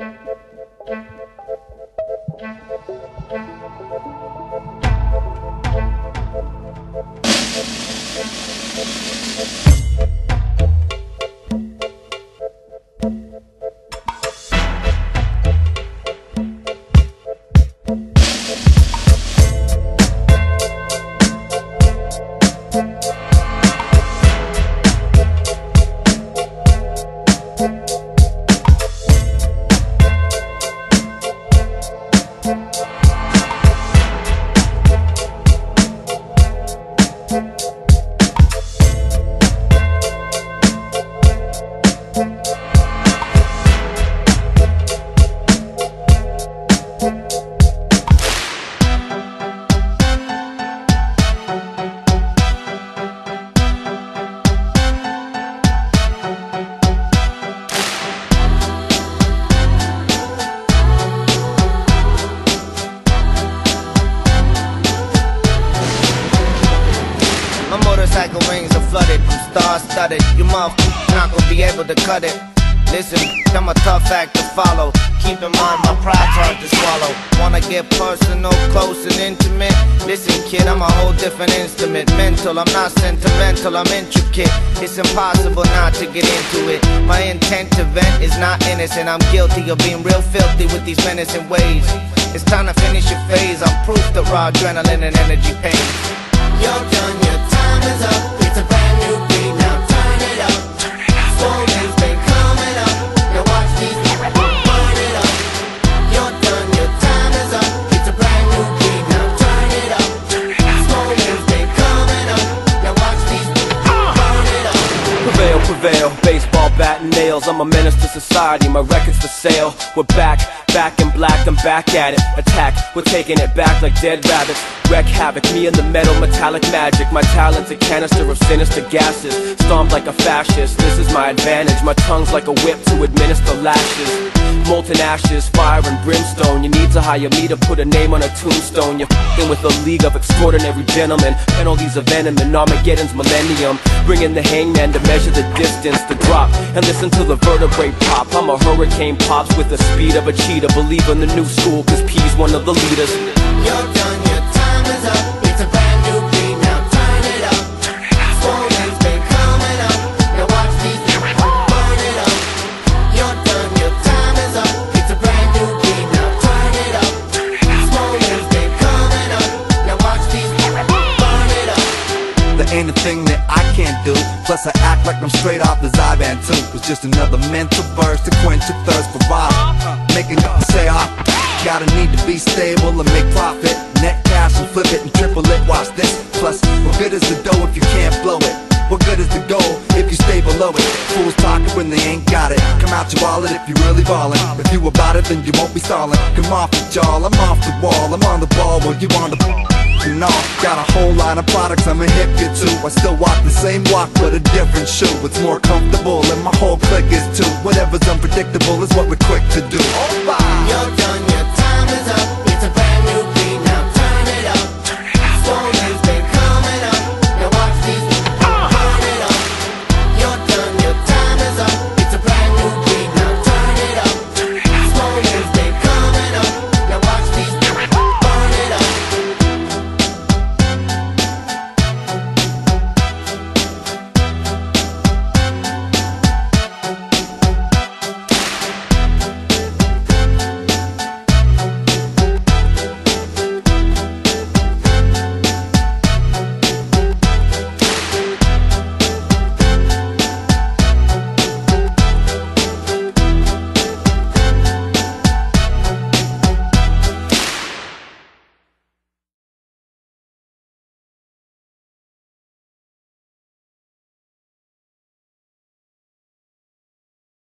My motorcycle rings are flooded, I'm star-studded. You motherfuckers not gonna be able to cut it. Listen, I'm a tough act to follow. Keep in mind my pride's hard to swallow. Wanna get personal, close and intimate? Listen, kid, I'm a whole different instrument. Mental, I'm not sentimental, I'm intricate. It's impossible not to get into it. My intent to vent is not innocent. I'm guilty of being real filthy with these menacing ways. It's time to finish your phase. I'm proof that raw adrenaline and energy pain. You're done, your. You're done, your time is up. It's a brand new beat, now turn it up. Swollen's been coming up. Now watch these burn it up. Prevail, prevail, baseball bat and nails. I'm a menace to society, my record's for sale. We're back, back in black, I'm back at it. Attack, we're taking it back like dead rabbits. Wreck havoc, me and the metal, metallic magic. My talent's a canister of sinister gases. Stomp like a fascist, this is my advantage. My tongue's like a whip to administer lashes. Molten ashes, fire and brimstone. You need to hire me to put a name on a tombstone. You're fing with a league of extraordinary gentlemen. Penalties of venom and Armageddon's millennium. Bring in the hangman to measure the distance, to drop, and listen to the vertebrae pop. I'm a hurricane pops with the speed of a cheetah. Believe in the new school, cause P's one of the leaders. You're done, your time is up. Thing that I can't do. Plus, I act like I'm straight off the Zyban too. It's just another mental burst to quench your thirst for vibe. Making up say ah. Gotta need to be stable and make profit. Net cash and flip it and triple it. Watch this. Plus, what good is the dough if you can't blow it? What good is the goal if you stay below it? Fools talking when they ain't got it. Come out your wallet if you really ballin'. If you about it, then you won't be stallin'. Come off it, y'all. I'm off the wall. I'm on the ball while you on the ball. Got a whole line of products I'ma hip you to. I still walk the same walk but a different shoe. It's more comfortable and my whole clique is too. Whatever's unpredictable is what we're quick to do. You're done,